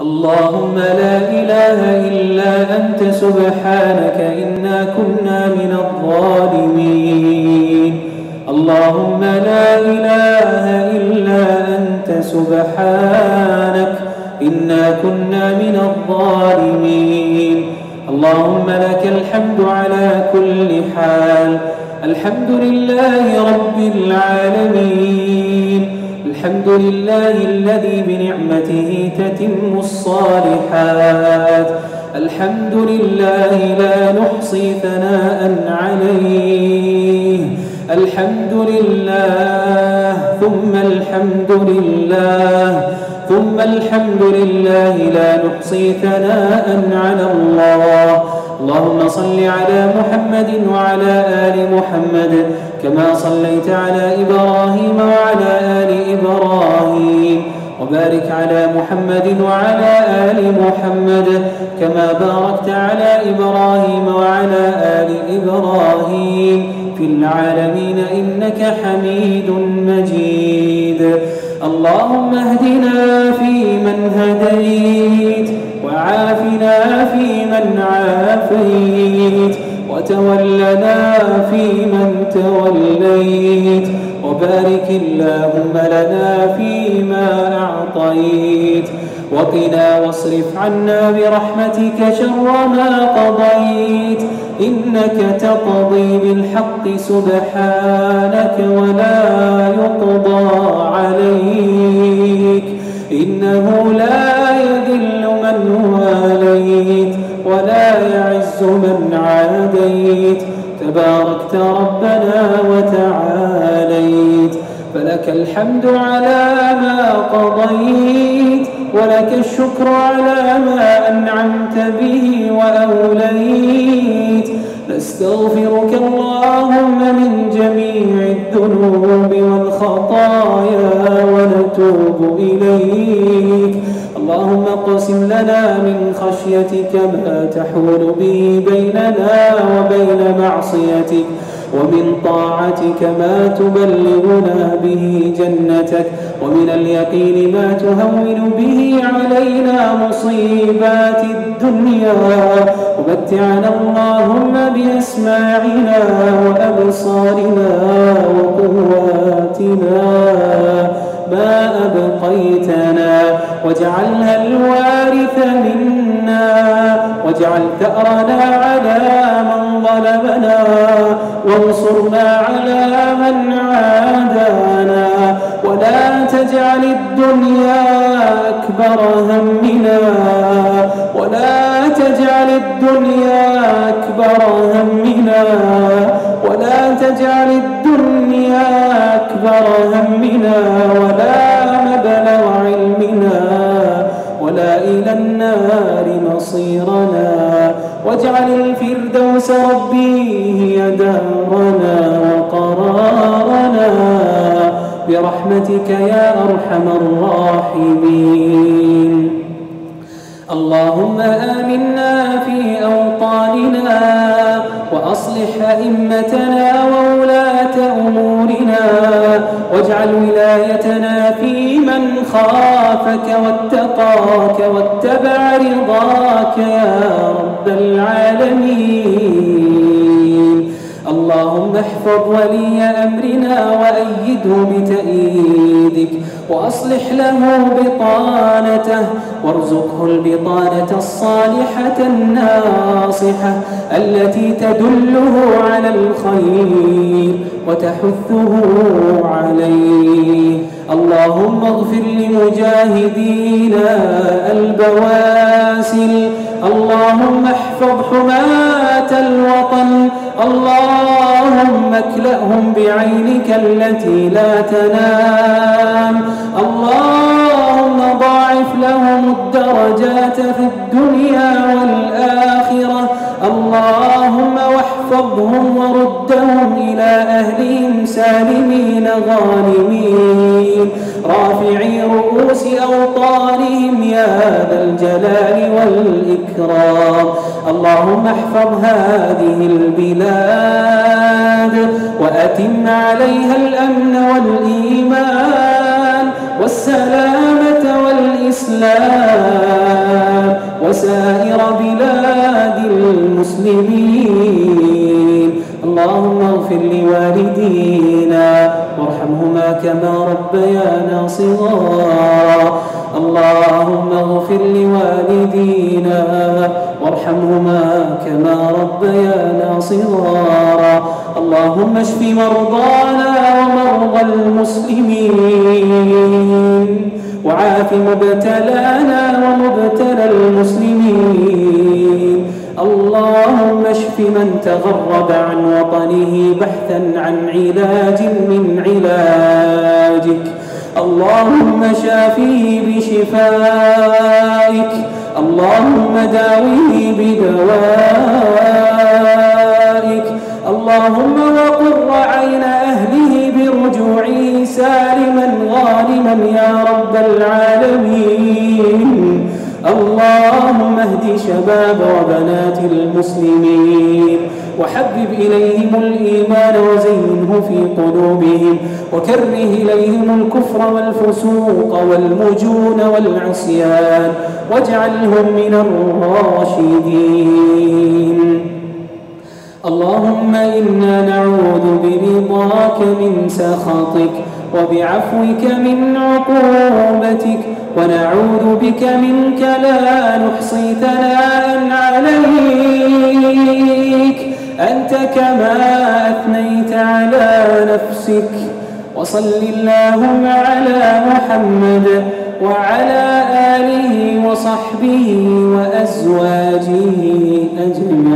اللهم لا إله إلا أنت سبحانك إنا كنا من الظالمين. اللهم لا إله إلا أنت سبحانك إنا كنا من الظالمين. اللهم لك الحمد على كل حال. الحمد لله رب العالمين. الحمد لله الذي بنعمته تتم الصالحات. الحمد لله لا نحصي ثناء عليه. الحمد لله ثم الحمد لله ثم الحمد لله لا نحصي ثناء على الله. اللهم صل على محمد وعلى آل محمد كما صليت على إبراهيم وعلى آل إبراهيم وبارك على محمد وعلى آل محمد كما باركت على إبراهيم وعلى آل إبراهيم في العالمين إنك حميد مجيد. اللهم اهدنا فيمن هديت وعافنا فيمن عافيت. وتولنا فيمن توليت وبارك اللهم لنا فيما أعطيت وقنا واصرف عنا برحمتك شر ما قضيت إنك تقضي بالحق سبحانك ولا يقضى عليك إنه لا يذل من عاديت. تباركت ربنا وتعاليت. فلك الحمد على ما قضيت. ولك الشكر على ما أنعمت به وأوليت. نستغفرك اللهم من جميع الذنوب والخطايا ونتوب إليك. اللهم اقسم لنا من خشيتك ما تحول به بيننا وبين معصيتك ومن طاعتك ما تبلغنا به جنتك ومن اليقين ما تهون به علينا مصيبات الدنيا ومتعنا اللهم بأسماعنا وأبصارنا وقواتنا ما أبقيتنا واجعلها الوارث منا واجعل ثأرنا على من ظلمنا وانصرنا على من عادانا ولا تجعل الدنيا أكبر همنا ولا تجعل الدنيا أكبر همنا أكبر همنا ولا مبلغ علمنا ولا إلى النار مصيرنا واجعل الفردوس ربي هي دارنا وقرارنا برحمتك يا أرحم الراحمين. اللهم آمنا في أوطاننا وأصلح أئمتنا واجعل ولايتنا في من خافك واتقاك واتبع رضاك يا رب العالمين. اللهم احفظ ولي أمرنا وأيده بتأييدك وأصلح له بطانته وارزقه البطانة الصالحة الناصحة التي تدله على الخير وتحثه عليه. اللهم اغفر لمجاهدينا البواسل اللهم احفظ حماة الوطن اللهم اكلأهم بعينك التي لا تنام. اللهم ضاعف لهم الدرجات في الدنيا والآخرة. اللهم واحفظهم وردهم إلى أهلهم سالمين غانمين. رافعي رؤوس أوطانهم يا ذا الجلال والإكرام. اللهم احفظ هذه البلاد وأتم عليها الأمن والإيمان والسلامة والإسلام وسائر بلاد المسلمين. اللهم اغفر لوالدينا وارحمهما كما ربيانا صغارا. اللهم اغفر لوالدينا وارحمهما كما ربيانا صغارا. اللهم اشف مرضانا ومرضى المسلمين. وعاف مبتلانا ومبتلى المسلمين. اللهم اشف من تغرب عن وطنه بحثا عن علاج من علاجك. اللهم شافيه بشفائك. اللهم داويه بدوائك. اللهم وقر عين أهله برجوعه سالما غانما. يا رب العالمين. اللهم اهد شباب وبنات المسلمين وحبب إليهم الإيمان وزينه في قلوبهم وكره إليهم الكفر والفسوق والمجون والعصيان واجعلهم من الراشدين. اللهم إنا نعوذ برضاك من سخطك وبعفوك من عقوبتك ونعوذ بك منك لا نحصي ثناء عليك. أنت كما أثنيت على نفسك. وصل اللهم على محمد وعلى آله وصحبه وأزواجه أجمعين.